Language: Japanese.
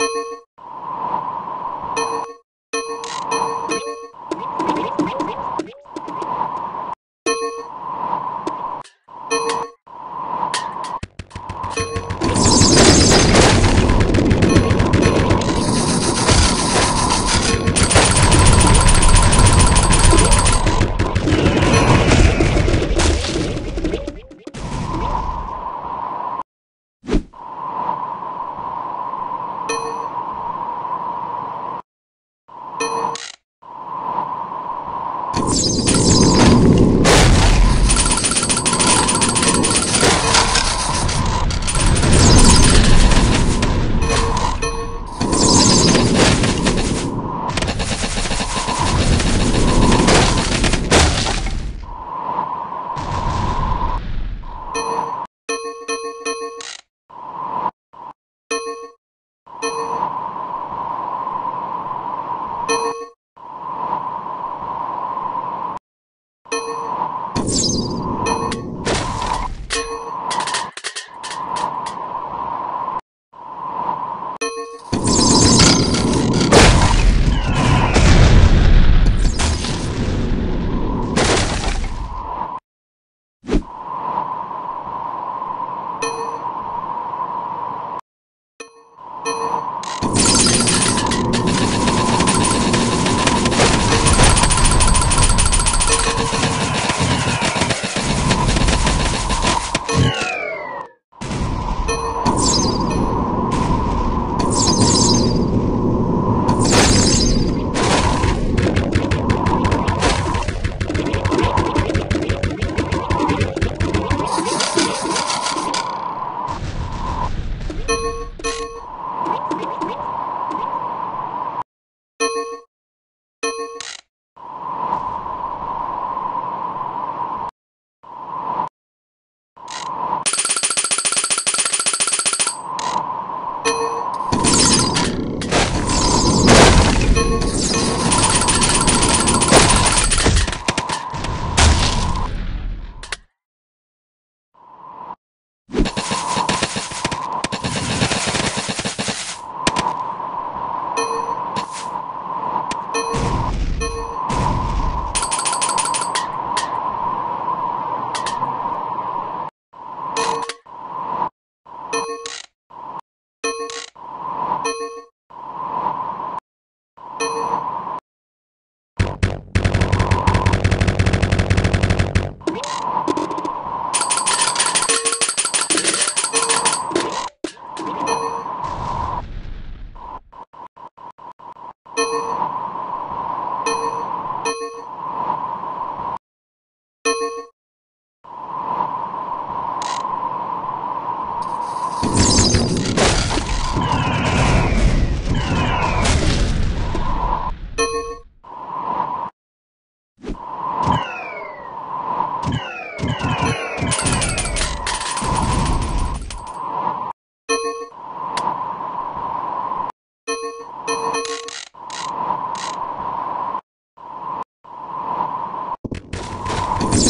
you you you you Podcast.